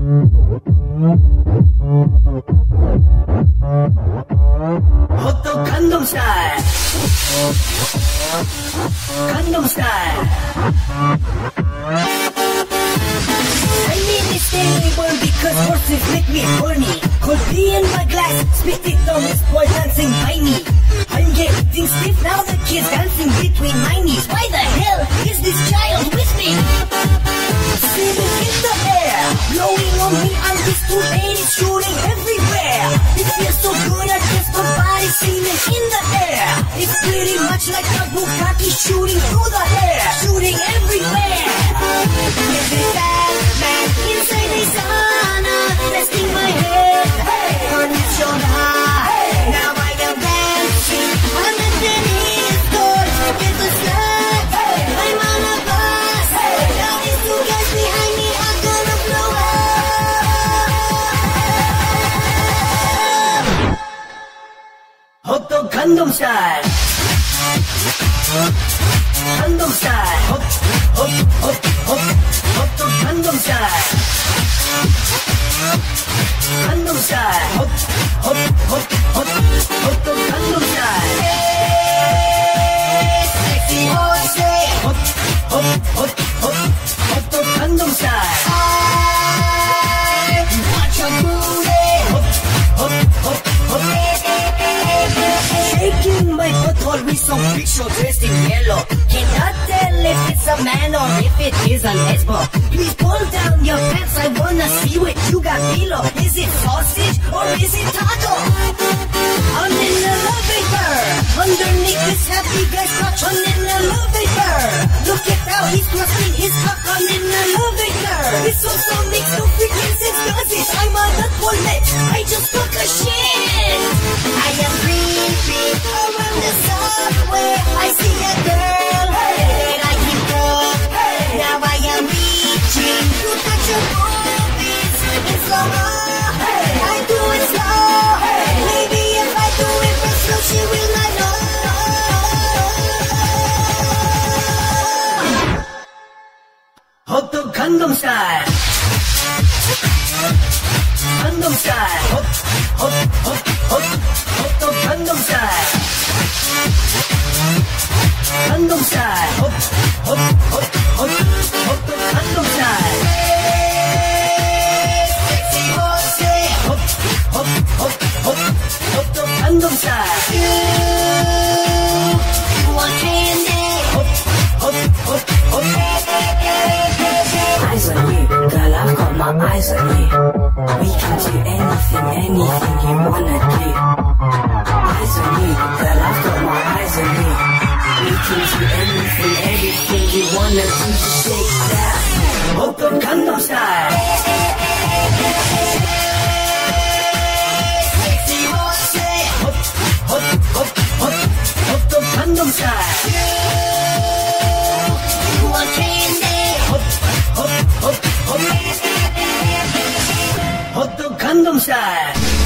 Hoto Gangnam style. Gangnam style. I mean it's stable because horses make me horny. Cold tea in my glass, spit it on this boy dancing by me. I'm getting stiff now, the kid's dancing between my knees. Why the hell is this child feels so good, I guess my body's seeming in the air. It's pretty much like a Bugatti shooting through the Gangnam style. Gangnam style. Hot, hot, hot, hot, Hoto Gangnam style. Gangnam style. Hot, hot, hot, hot, Hoto Gangnam style. Sexy horse. Hot, hot, hot, hot, Hoto Gangnam style. Some picture dressed in yellow. Cannot tell if it's a man or if it is a lesbo. Please pull down your pants, I wanna see what you got below. Is it sausage or is it taco? I'm in an elevator. Underneath this happy guy's crotch, I'm in the elevator. Look at how he's thrusting his cock on an elevator. This also makes no freaking sense, does it? I'm on the toilet. I just took a shit. 动起来！Eyes on you. We can do anything, anything you wanna do. Eyes on you, girl, I've got my eyes on you. We can do anything, anything you wanna do. Shake that. Hoto Gangnam style. Homestead.